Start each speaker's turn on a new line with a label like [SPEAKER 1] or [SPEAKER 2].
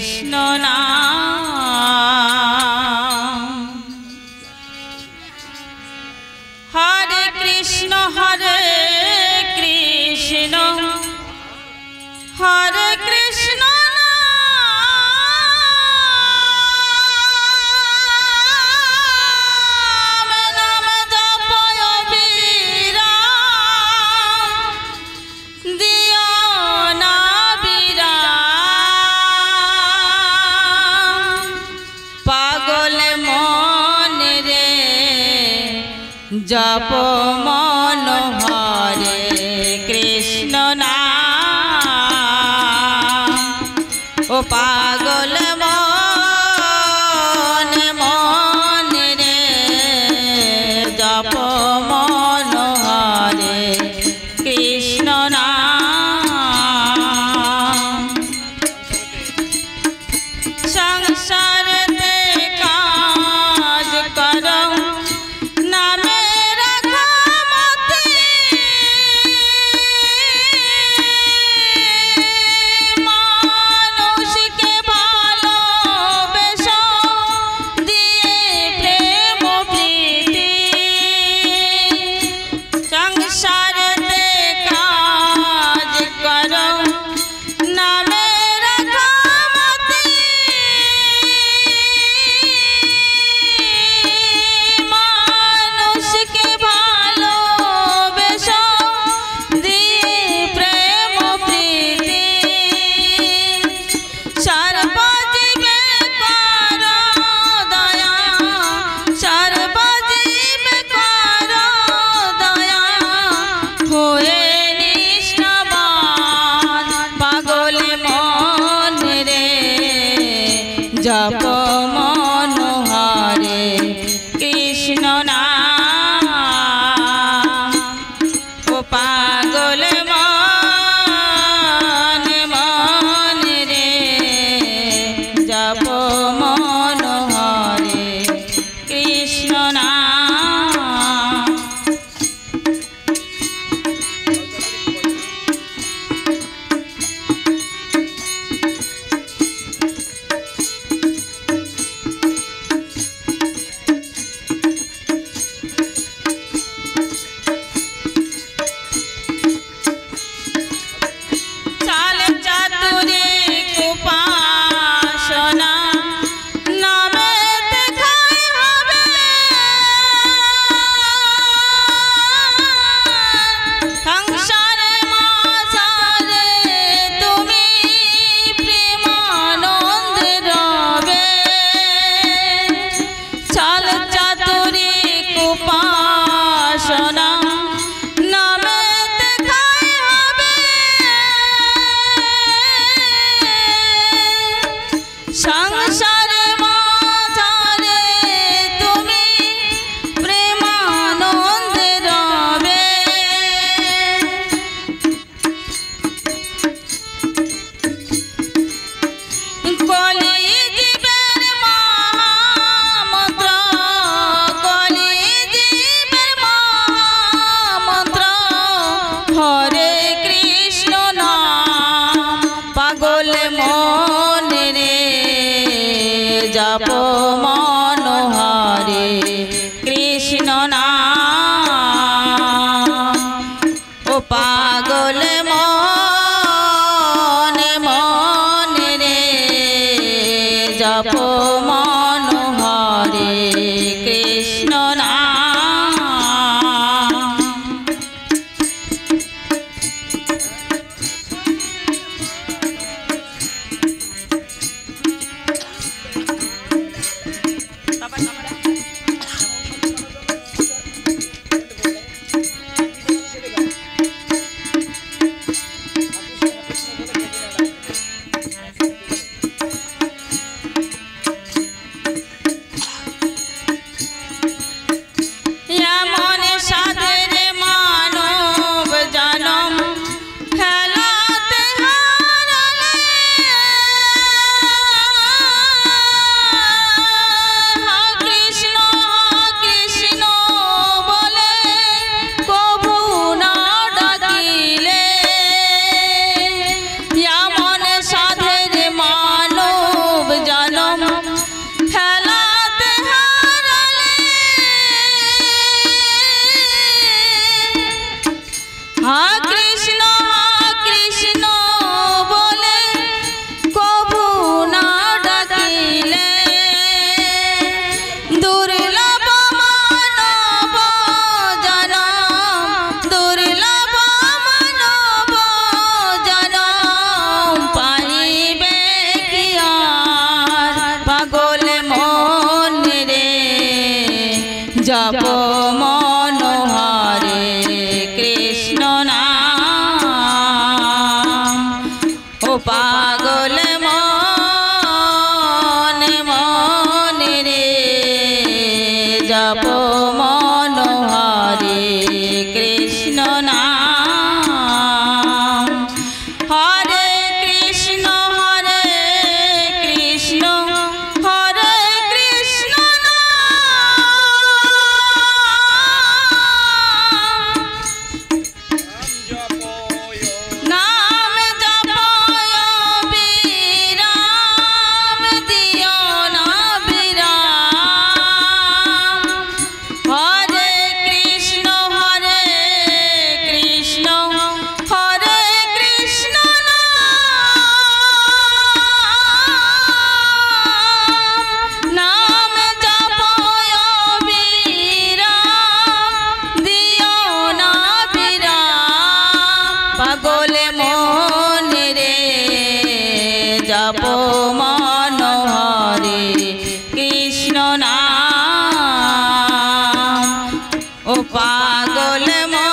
[SPEAKER 1] কৃষ্ণ না হরে কৃষ্ণ হরে কৃষ্ণ। হরে জপ মন হরে কৃষ্ণ না ও পাগল মন মন রে, জপ মন হরে কৃষ্ণ না pod. गोला থাকলে মনে রে যাব মনোহরে কৃষ্ণ না ও পাগল মনে